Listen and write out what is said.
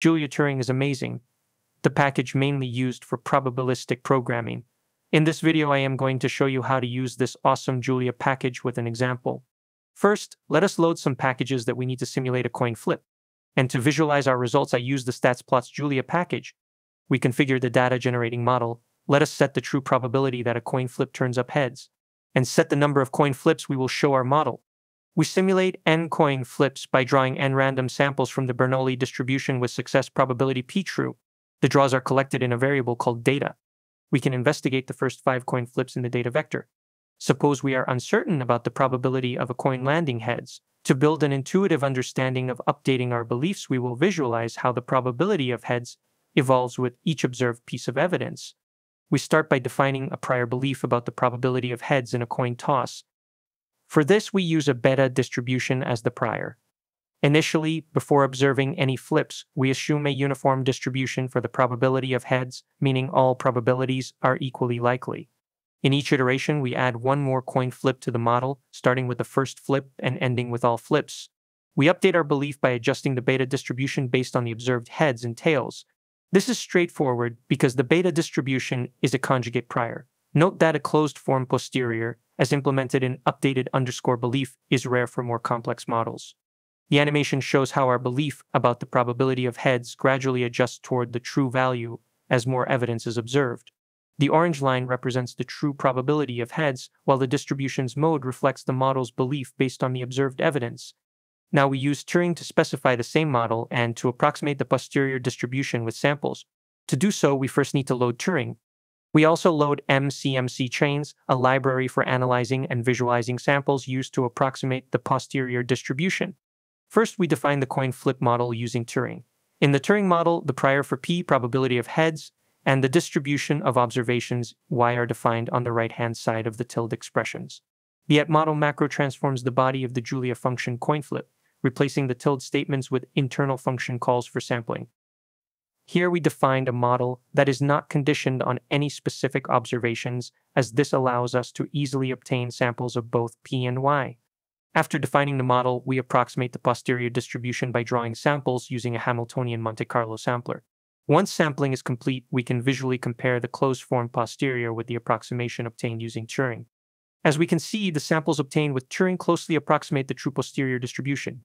Julia Turing is amazing, the package mainly used for probabilistic programming. In this video, I am going to show you how to use this awesome Julia package with an example. First, let us load some packages that we need to simulate a coin flip. And to visualize our results, I use the StatsPlots Julia package. We configure the data generating model. Let us set the true probability that a coin flip turns up heads, and set the number of coin flips we will show our model. We simulate n coin flips by drawing n random samples from the Bernoulli distribution with success probability p true. The draws are collected in a variable called data. We can investigate the first five coin flips in the data vector. Suppose we are uncertain about the probability of a coin landing heads. To build an intuitive understanding of updating our beliefs, we will visualize how the probability of heads evolves with each observed piece of evidence. We start by defining a prior belief about the probability of heads in a coin toss. For this, we use a beta distribution as the prior. Initially, before observing any flips, we assume a uniform distribution for the probability of heads, meaning all probabilities are equally likely. In each iteration, we add one more coin flip to the model, starting with the first flip and ending with all flips. We update our belief by adjusting the beta distribution based on the observed heads and tails. This is straightforward because the beta distribution is a conjugate prior. Note that a closed form posterior, as implemented in updated underscore belief, is rare for more complex models. The animation shows how our belief about the probability of heads gradually adjusts toward the true value as more evidence is observed. The orange line represents the true probability of heads, while the distribution's mode reflects the model's belief based on the observed evidence. Now we use Turing to specify the same model and to approximate the posterior distribution with samples. To do so, we first need to load Turing. We also load MCMC chains, a library for analyzing and visualizing samples used to approximate the posterior distribution. First, we define the coin flip model using Turing. In the Turing model, the prior for P, probability of heads, and the distribution of observations Y are defined on the right-hand side of the tilde expressions. The at model macro transforms the body of the Julia function coin flip, replacing the tilde statements with internal function calls for sampling. Here we defined a model that is not conditioned on any specific observations, as this allows us to easily obtain samples of both P and Y. After defining the model, we approximate the posterior distribution by drawing samples using a Hamiltonian Monte Carlo sampler. Once sampling is complete, we can visually compare the closed form posterior with the approximation obtained using Turing. As we can see, the samples obtained with Turing closely approximate the true posterior distribution.